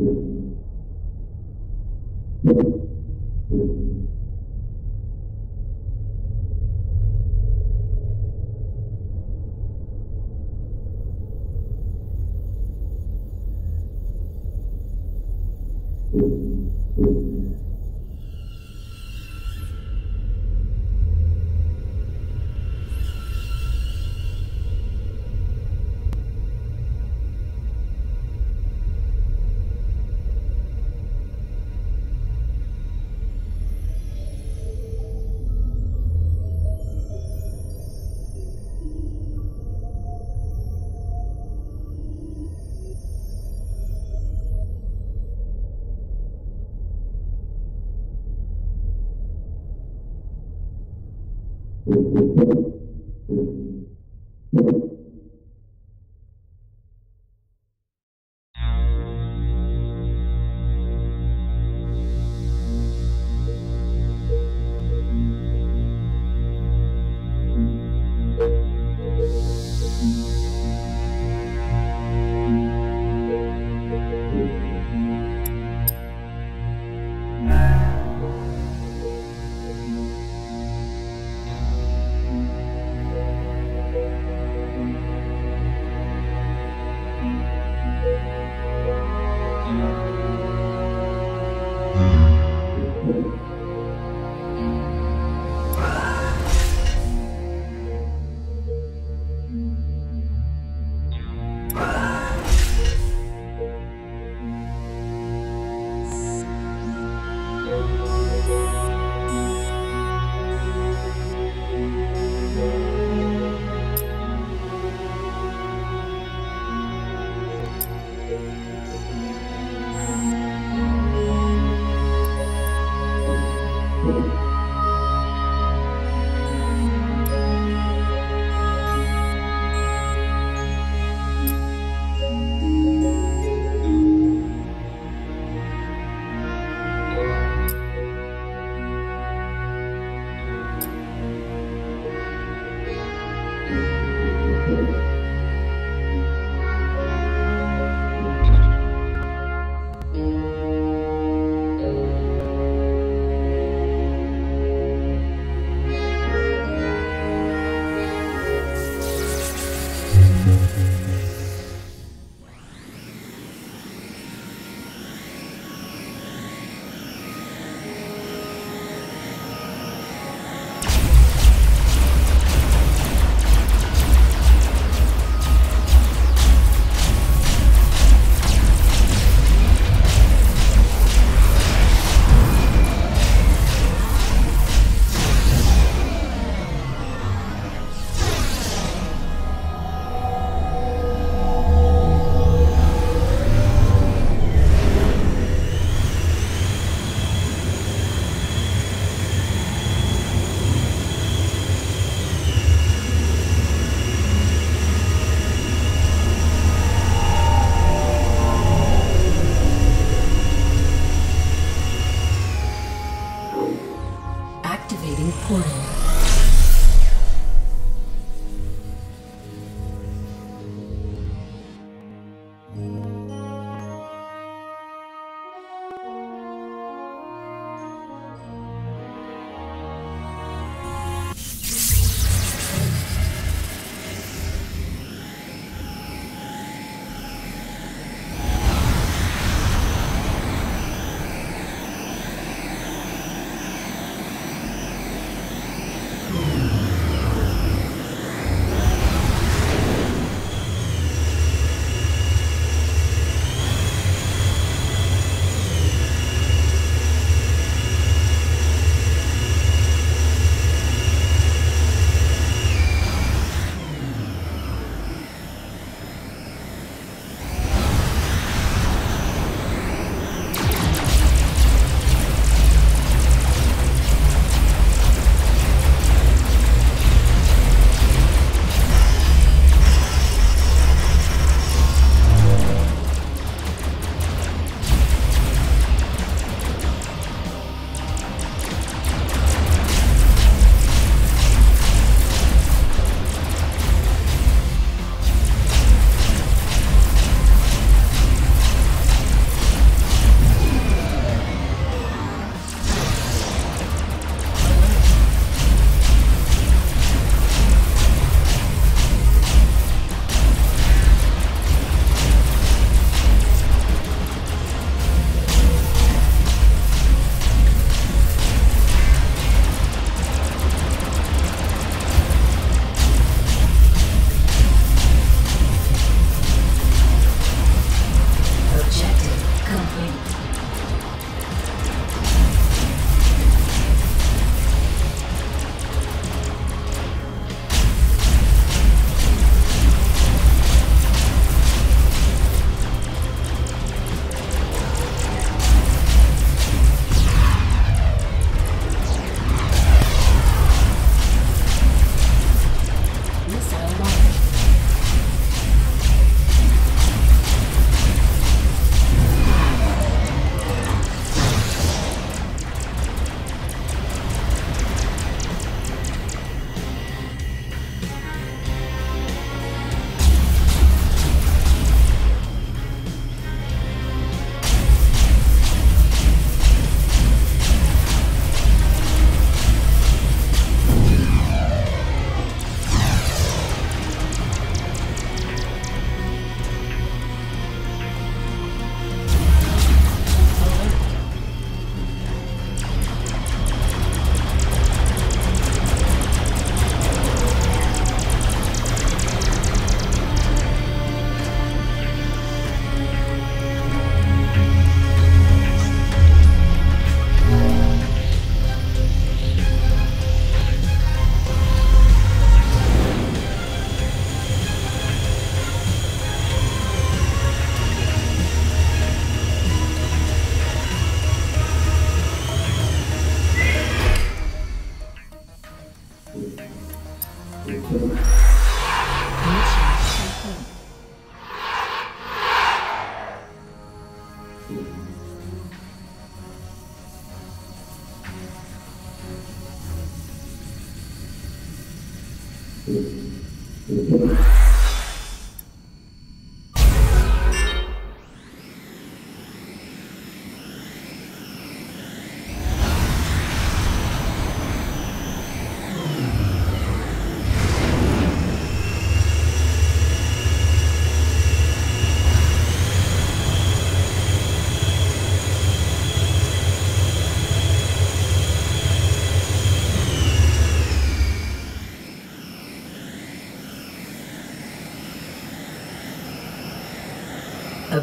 Thank you.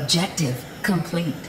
Objective complete.